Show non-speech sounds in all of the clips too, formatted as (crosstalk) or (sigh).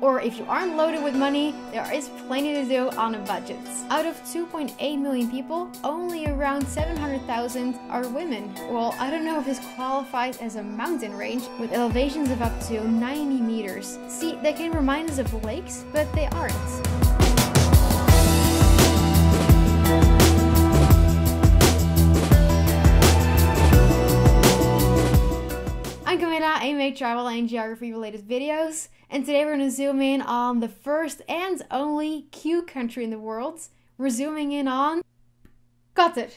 Or if you aren't loaded with money, there is plenty to do on a budget. Out of 2.8 million people, only around 700,000 are women. Well, I don't know if this qualifies as a mountain range with elevations of up to 90 meters. See, they can remind us of lakes, but they aren't. I'm make travel and geography related videos, and today we're going to zoom in on the first and only Q country in the world. We're zooming in on Qatar.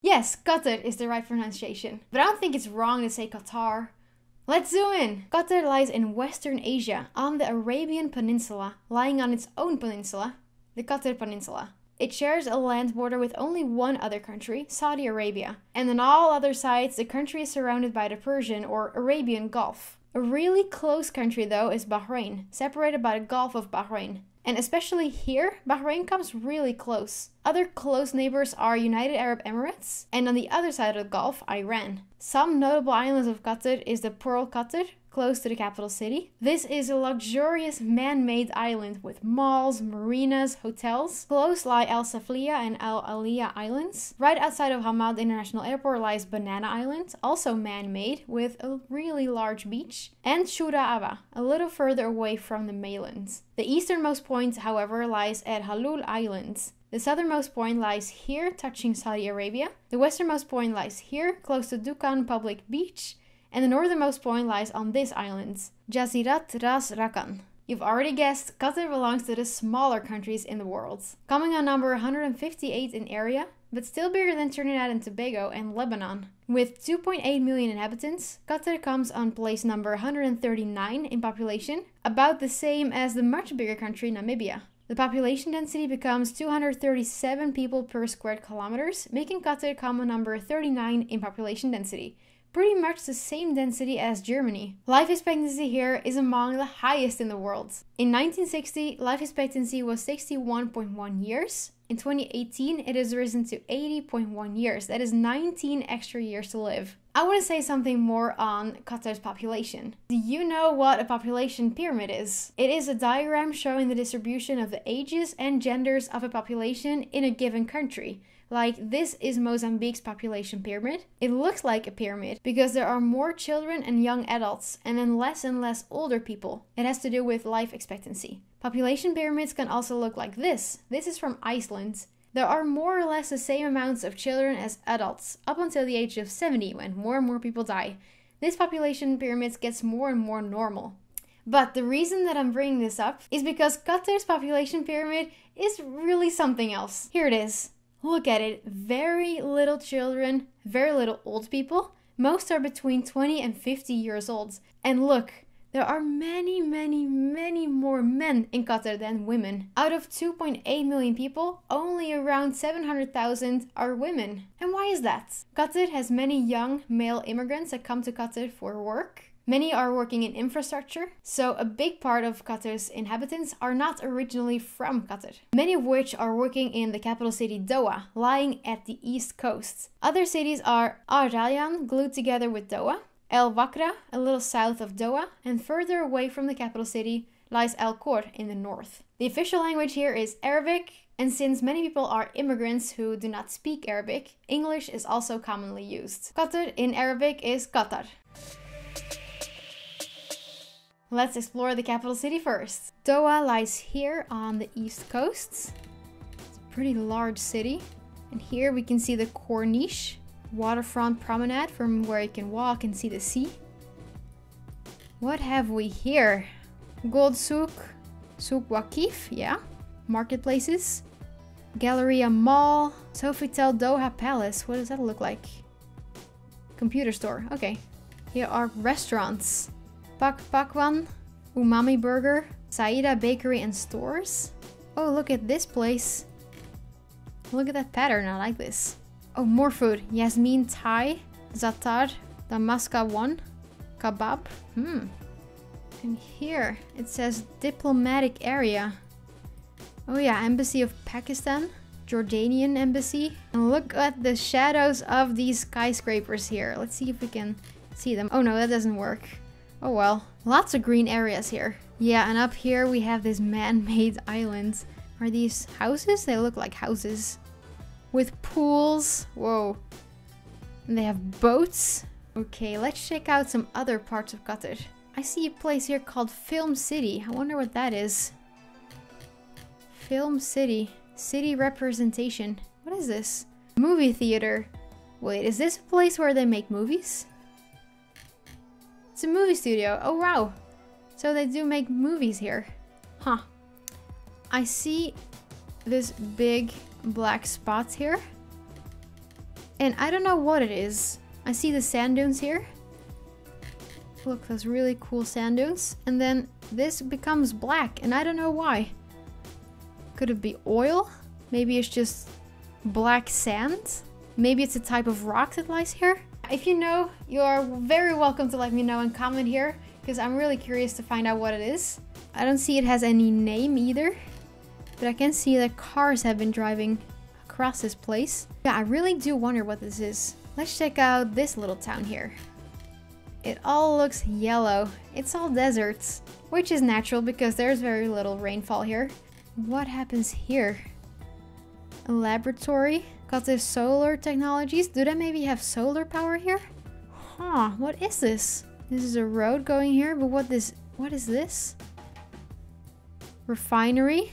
Yes, Qatar is the right pronunciation, but I don't think it's wrong to say Qatar. Let's zoom in. Qatar lies in Western Asia on the Arabian Peninsula, lying on its own peninsula, the Qatar Peninsula. It shares a land border with only one other country, Saudi Arabia, and on all other sides, the country is surrounded by the Persian or Arabian Gulf. A really close country, though, is Bahrain, separated by the Gulf of Bahrain. And especially here, Bahrain comes really close. Other close neighbors are United Arab Emirates, and on the other side of the Gulf, Iran. Some notable islands of Qatar is the Pearl Qatar, close to the capital city. This is a luxurious man-made island with malls, marinas, hotels. Close lie Al Safliya and Al Aliya Islands. Right outside of Hamad International Airport lies Banana Island, also man-made, with a really large beach. And Shura Aba, a little further away from the mainland. The easternmost point, however, lies at Halul Islands. The southernmost point lies here, touching Saudi Arabia. The westernmost point lies here, close to Dukan Public Beach and the northernmost point lies on this island, Jazirat Ras Rakan. You've already guessed, Qatar belongs to the smaller countries in the world, coming on number 158 in area, but still bigger than Trinidad and Tobago and Lebanon. With 2.8 million inhabitants, Qatar comes on place number 139 in population, about the same as the much bigger country Namibia. The population density becomes 237 people per square kilometers, making Qatar come on number 39 in population density, pretty much the same density as Germany. Life expectancy here is among the highest in the world. In 1960, life expectancy was 61.1 years. In 2018, it has risen to 80.1 years. That is 19 extra years to live. I want to say something more on Qatar's population. Do you know what a population pyramid is? It is a diagram showing the distribution of the ages and genders of a population in a given country. Like, this is Mozambique's population pyramid. It looks like a pyramid because there are more children and young adults, and then less and less older people. It has to do with life expectancy. Population pyramids can also look like this. This is from Iceland. There are more or less the same amounts of children as adults, up until the age of 70 when more and more people die. This population pyramid gets more and more normal. But the reason that I'm bringing this up is because Qatar's population pyramid is really something else. Here it is. Look at it. Very little children, very little old people. Most are between 20 and 50 years old. And look, there are many, many, many more men in Qatar than women. Out of 2.8 million people, only around 700,000 are women. And why is that? Qatar has many young male immigrants that come to Qatar for work Many are working in infrastructure, so a big part of Qatar's inhabitants are not originally from Qatar. Many of which are working in the capital city Doha, lying at the east coast. Other cities are Al Rayyan, glued together with Doha, El Wakra, a little south of Doha, and further away from the capital city lies Al Khor in the north. The official language here is Arabic, and since many people are immigrants who do not speak Arabic, English is also commonly used. Qatar in Arabic is Qatar. Let's explore the capital city first. Doha lies here on the east coast. It's a pretty large city. And here we can see the Corniche waterfront promenade from where you can walk and see the sea. What have we here? Gold Souk, Souk Waqif, yeah. Marketplaces. Galleria Mall, Sofitel Doha Palace. What does that look like? Computer store, okay. Here are restaurants. Pak Pakwan, Umami Burger, Saida Bakery and Stores. Oh, look at this place. Look at that pattern, I like this. Oh, more food. Yasmin Thai, Zatar, Damasca One, Kebab. Hmm. And here it says diplomatic area. Oh yeah, Embassy of Pakistan, Jordanian embassy. And look at the shadows of these skyscrapers here. Let's see if we can see them. Oh no, that doesn't work. Oh well. Lots of green areas here. Yeah, and up here we have these man-made (laughs) islands. Are these houses? They look like houses. With pools. Whoa. And they have boats. Okay, let's check out some other parts of Qatar. I see a place here called Film City. I wonder what that is. Film City. City representation. What is this? Movie theater. Wait, is this a place where they make movies? It's a movie studio. Oh, wow. So they do make movies here. Huh. I see this big black spots here. And I don't know what it is. I see the sand dunes here. Look, those really cool sand dunes. And then this becomes black, and I don't know why. Could it be oil? Maybe it's just black sand? Maybe it's a type of rock that lies here? If you know, you are very welcome to let me know and comment here, because I'm really curious to find out what it is. I don't see it has any name either, but I can see that cars have been driving across this place. Yeah, I really do wonder what this is. Let's check out this little town here. It all looks yellow. It's all deserts, which is natural because there's very little rainfall here. What happens here? A laboratory? Got this solar technologies? Do they maybe have solar power here? Huh, what is this? This is a road going here, but what this what is this? Refinery?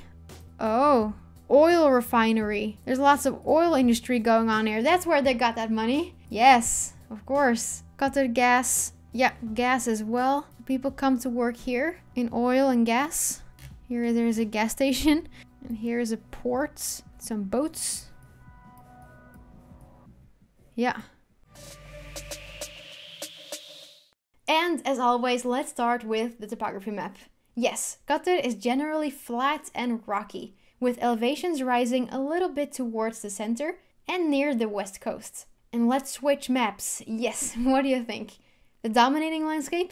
Oh, oil refinery. There's lots of oil industry going on here. That's where they got that money. Yes, of course. Qatar gas yeah, gas as well. People come to work here in oil and gas. Here there's a gas station. And here's a port. Some boats. Yeah. And as always, let's start with the topography map. Yes, Qatar is generally flat and rocky, with elevations rising a little bit towards the center and near the west coast. And let's switch maps. Yes, (laughs) what do you think? The dominating landscape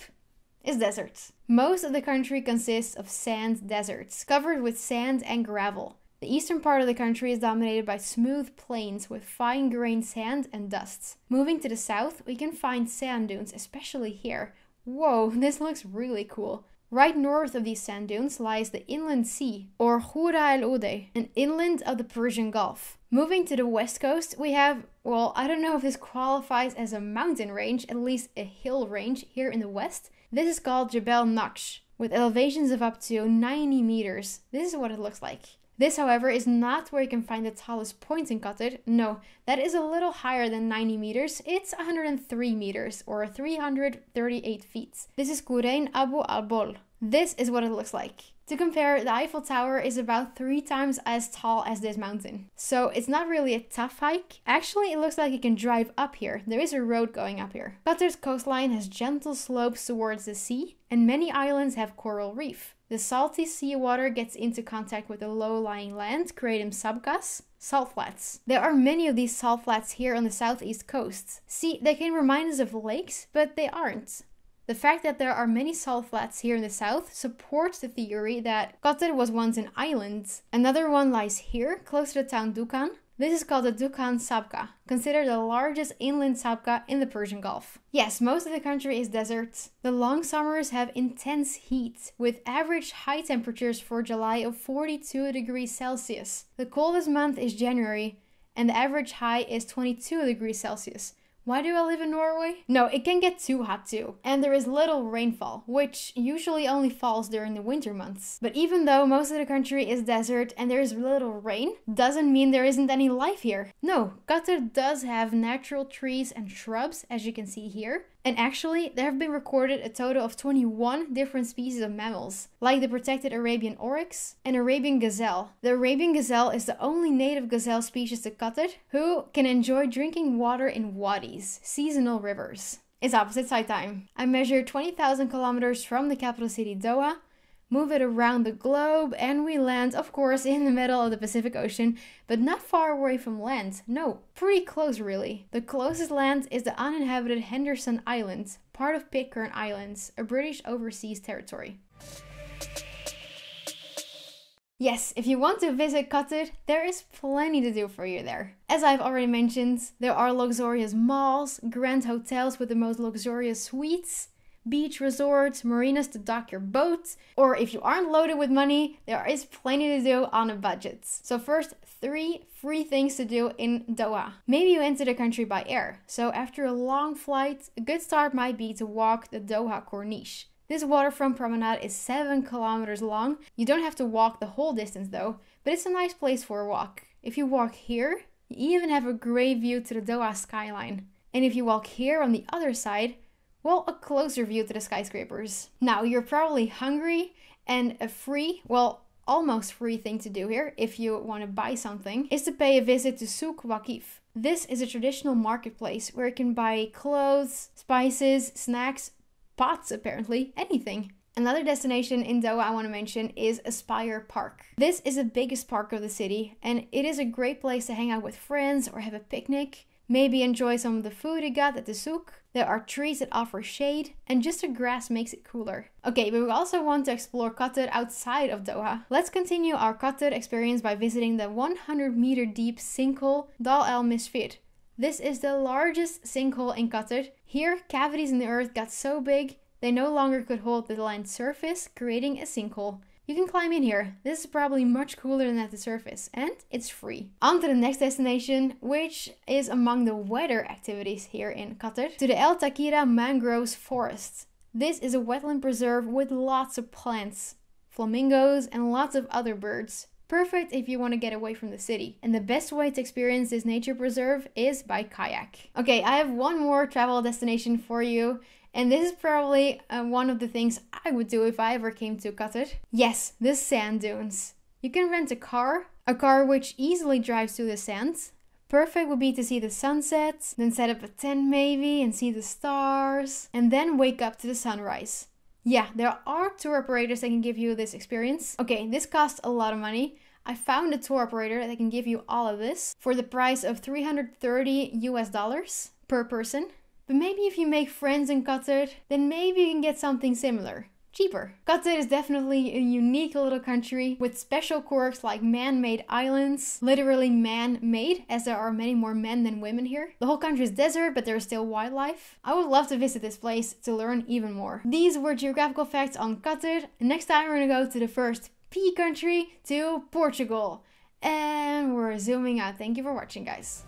is deserts. Most of the country consists of sand deserts, covered with sand and gravel. The eastern part of the country is dominated by smooth plains with fine grained sand and dusts. Moving to the south, we can find sand dunes, especially here. Whoa, (laughs) this looks really cool. Right north of these sand dunes lies the Inland Sea, or Ghura el Ude, an inland of the Persian Gulf. Moving to the west coast, we have, well, I don't know if this qualifies as a mountain range, at least a hill range here in the west. This is called Jebel Naksh, with elevations of up to 90 meters. This is what it looks like. This, however, is not where you can find the tallest point in Qatar. No, that is a little higher than 90 meters. It's 103 meters, or 338 feet. This is Khurain Abu Al Bol. This is what it looks like. To compare, the Eiffel Tower is about three times as tall as this mountain. So it's not really a tough hike. Actually, it looks like you can drive up here. There is a road going up here. Qatar's coastline has gentle slopes towards the sea, and many islands have coral reef. The salty seawater gets into contact with the low-lying land, creating sabkhas, salt flats. There are many of these salt flats here on the southeast coast. See, they can remind us of lakes, but they aren't. The fact that there are many salt flats here in the south supports the theory that Qatar was once an island. Another one lies here, close to the town Dukan. This is called the Dukan Sabkha, considered the largest inland sabkha in the Persian Gulf. Yes, most of the country is desert. The long summers have intense heat, with average high temperatures for July of 42 degrees Celsius. The coldest month is January, and the average high is 22 degrees Celsius. Why do I live in Norway? No, it can get too hot too. And there is little rainfall, which usually only falls during the winter months. But even though most of the country is desert and there is little rain, doesn't mean there isn't any life here. No, Qatar does have natural trees and shrubs, as you can see here, and actually, there have been recorded a total of 21 different species of mammals, like the protected Arabian oryx and Arabian gazelle. The Arabian gazelle is the only native gazelle species to Qatar who can enjoy drinking water in wadis, seasonal rivers. It's opposite side time. I measured 20,000 kilometers from the capital city Doha move it around the globe, and we land, of course, in the middle of the Pacific Ocean, but not far away from land. No, pretty close, really. The closest land is the uninhabited Henderson Islands, part of Pitcairn Islands, a British overseas territory. Yes, if you want to visit Qatar, there is plenty to do for you there. As I've already mentioned, there are luxurious malls, grand hotels with the most luxurious suites, beach resorts, marinas to dock your boat, or if you aren't loaded with money, there is plenty to do on a budget. So, first, three free things to do in Doha. Maybe you enter the country by air, so after a long flight, a good start might be to walk the Doha Corniche. This waterfront promenade is 7 kilometers long. You don't have to walk the whole distance though, but it's a nice place for a walk. If you walk here, you even have a great view to the Doha skyline. And if you walk here on the other side, well, a closer view to the skyscrapers. Now, you're probably hungry and a free, well, almost free thing to do here if you want to buy something is to pay a visit to Souk Waqif. This is a traditional marketplace where you can buy clothes, spices, snacks, pots apparently, anything. Another destination in Doha I want to mention is Aspire Park. This is the biggest park of the city and it is a great place to hang out with friends or have a picnic. Maybe enjoy some of the food you got at the souk. There are trees that offer shade, and just the grass makes it cooler. Okay, but we also want to explore Qatar outside of Doha. Let's continue our Qatar experience by visiting the 100 meter deep sinkhole Dahl El Misfir. This is the largest sinkhole in Qatar. Here, cavities in the earth got so big they no longer could hold the land surface, creating a sinkhole. You can climb in here. This is probably much cooler than at the surface, and it's free. On to the next destination, which is among the weather activities here in Qatar, to the El Takira Mangroves Forest. This is a wetland preserve with lots of plants, flamingos, and lots of other birds. Perfect if you want to get away from the city. And the best way to experience this nature preserve is by kayak. Okay, I have one more travel destination for you. And this is probably uh, one of the things I would do if I ever came to Qatar. Yes, the sand dunes. You can rent a car, a car which easily drives through the sands. Perfect would be to see the sunset, then set up a tent maybe and see the stars, and then wake up to the sunrise. Yeah, there are tour operators that can give you this experience. Okay, this costs a lot of money. I found a tour operator that can give you all of this for the price of 330 US dollars per person. But maybe if you make friends in Qatar, then maybe you can get something similar. Cheaper. Qatar is definitely a unique little country with special quirks like man made islands, literally man made, as there are many more men than women here. The whole country is desert, but there is still wildlife. I would love to visit this place to learn even more. These were geographical facts on Qatar. Next time, we're gonna go to the first P country, to Portugal. And we're zooming out. Thank you for watching, guys.